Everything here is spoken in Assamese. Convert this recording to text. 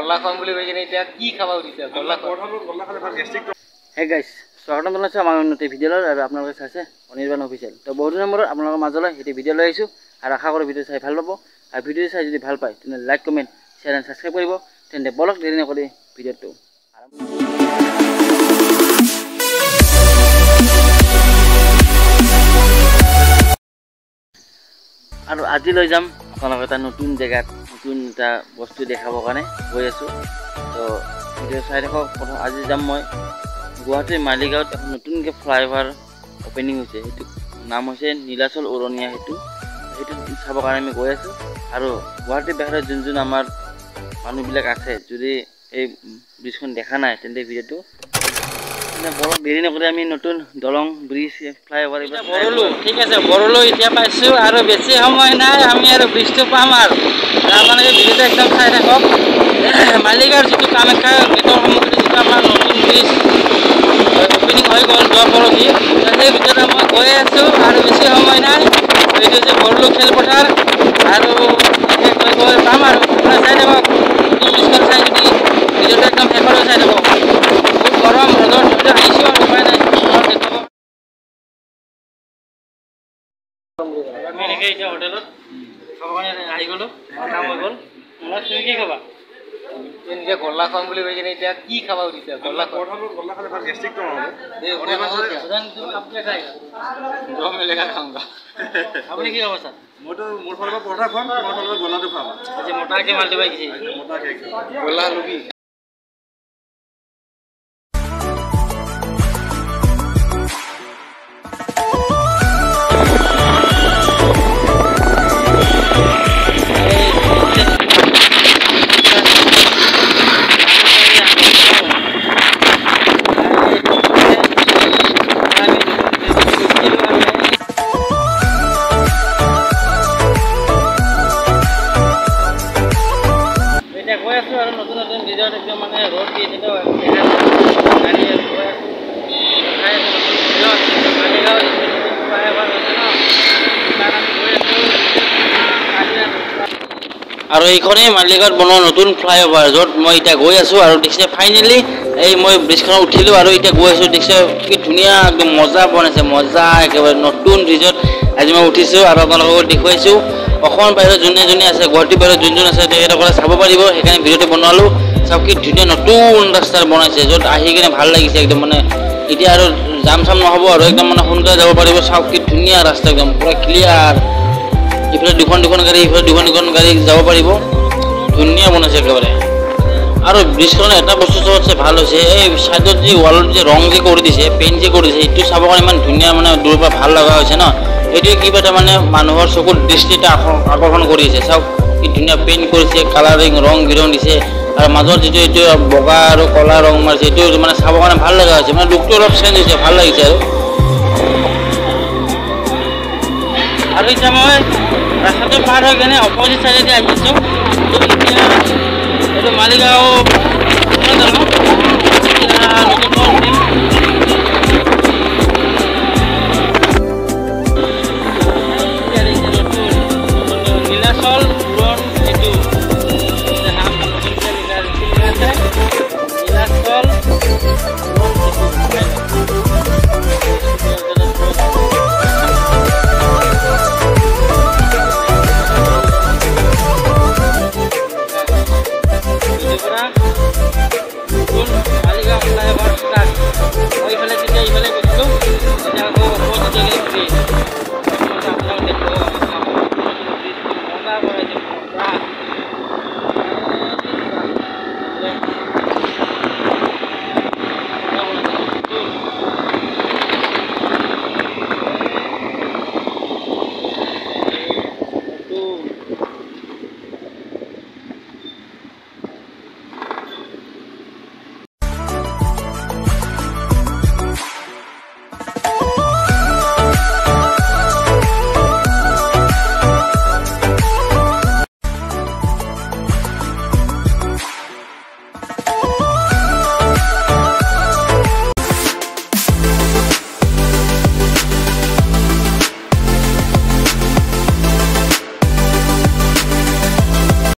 গল্লা খাম বুলি কৈ কিনে এতিয়া কি খাব গল্লা হে গাইছ স্বাগতম জনাইছোঁ আমাৰ উন্নতি ভিডিঅ'লৈ আৰু আপোনালোকে চাইছে অনিৰ্বাণ অফিচিয়েল তো বহু দিনৰ মূৰত আপোনালোকৰ মাজলৈ সেইটো ভিডিঅ' লৈ আহিছোঁ আৰু আশা কৰোঁ ভিডিঅ' চাই ভাল পাব। আৰু ভিডিঅ' চাই যদি ভাল পায় তেন্তে like comment share and subscribe কৰিব। তেন্তে বলক দেৰি নকৰি ভিডিঅ'টো। আৰু আজি লৈ যাম আপোনালোকক এটা নতুন জেগাত। নতুন এটা বস্তু দেখাবৰ কাৰণে গৈ আছোঁ। তো ভিডিঅ' চাই থাকক প্ৰথম আজি যাম মই গুৱাহাটীৰ মালিগাঁৱত নতুনকৈ ফ্লাইঅভাৰ অ'পেনিং হৈছে। সেইটো নাম হৈছে নীলাচল উৰণীয়া সেইটো সেইটো চাবৰ কাৰণে আমি গৈ আছোঁ। আৰু গুৱাহাটীৰ বাহিৰত যোন যোন আমাৰ মানুহবিলাক আছে যদি এই ব্ৰিজখন দেখা নাই তেন্তে ভিডিঅ'টো দেৰি নকৰি আমি নতুন দলং ব্ৰিজ ফ্লাইঅভাৰ এইবিলাক চাই বৰলো ঠিক আছে বৰলো এতিয়া পাইছোঁ আৰু বেছি সময় নাই আমি আৰু ব্ৰিজটো পাম আৰু। আপোনালোকে ভিডিঅ'টো একদম চাই থাকক। মালিগাঁৱৰ যিটো কামাখ্যা গেটৰ সন্মুখতে যিটো আমাৰ নতুন ব্ৰিজ অ'পেনিং হৈ গ'ল যোৱা পৰহি সেই ভিতৰত মই গৈ আছোঁ আৰু বেছি সময় নাই। এইটো হৈছে বৰলো খেলপথাৰ আৰু শেষ হৈ গৈ পাম আৰু। আপোনাৰ চাই থাকক নতুন ব্ৰিজখন চাই যদি ভিডিঅ'টো একদম শেষলৈ চাই থাকক বহুত গৰম ৰ'দৰ ভিতৰত আহিছোঁ আৰু উপায় নাই অলপ দেখাব আমি এনেকৈ এতিয়া হোটেলত খাবৰ কাৰণে আহি গ'লোঁ কাম হৈ গ'ল। মই তুমি কি খাবা? এতিয়া গল্লা খাম বুলি কৈ কিনে এতিয়া কি খাবা উঠিছে গল্লা আপুনি কি খাব ছাৰ? মইতো মোৰ ফালৰ পৰা পৰঠা খুৱাম তোমাৰ ফালৰ পৰা গলাটো খুৱাম আজি মোটাকৈ মালটো পাই গৈছে মোটাকে গল্লা লুবি ন তাত আমি গৈ আছোঁ আহি আছোঁ। আৰু এইখনেই মালিগাঁৱত বনোৱা নতুন ফ্লাইঅভাৰ য'ত মই এতিয়া গৈ আছোঁ আৰু দেখিছে ফাইনেলি এই মই ব্ৰিজখনত উঠিলোঁ আৰু এতিয়া গৈ আছোঁ দেখিছে কি ধুনীয়া একদম মজা বনাইছে মজা একেবাৰে নতুন ৰিজৰ্ট আজি মই উঠিছোঁ আৰু আপোনালোকক দেখুৱাইছোঁ অসমৰ বাহিৰত যোনে যোনে আছে গুৱাহাটীৰ বাহিৰত যোন যোন আছে তেখেতসকলে চাব পাৰিব সেইকাৰণে ভিডিঅ'টো বনালোঁ চাওক কি ধুনীয়া নতুন ৰাস্তাৰ বনাইছে য'ত আহি কিনে ভাল লাগিছে একদম মানে এতিয়া আৰু জাম চাম নহ'ব আৰু একদম মানে সোনকালে যাব পাৰিব চাওক কি ধুনীয়া ৰাস্তা একদম পূৰা ক্লিয়াৰ ইফালে দুখন দুখন গাড়ী ইফালে দুখন দুখন গাড়ী যাব পাৰিব। ধুনীয়া বনাইছে একেবাৰে। আৰু ব্ৰিজখনৰ এটা বস্তু চবতছে ভাল হৈছে এই ছাইডত যি ৱালত যে ৰং যে কৰি দিছে পেইণ্ট যে কৰি দিছে সেইটো চাবৰ কাৰণে ইমান ধুনীয়া মানে দূৰৰ পৰা ভাল লগা হৈছে ন। এইটোৱে কিবা এটা মানে মানুহৰ চকুৰ দৃষ্টি এটা আকৰ্ষণ কৰিছে চাওক কি ধুনীয়া পেইণ্ট কৰিছে কালাৰিং ৰং বিৰং দিছে। আৰু মাজত যিটো এইটো বগা আৰু ক'লা ৰং মাৰিছে এইটো মানে চাবৰ কাৰণে ভাল লগা হৈছে। মানে লুকটো অলপ চেঞ্জ হৈছে ভাল লাগিছে আৰু। আৰু এতিয়া মই ৰাস্তাটো পাৰ হৈ কিনে অপজিট চাইডে আহিছোঁ। এইটো মালিগাঁও জানো?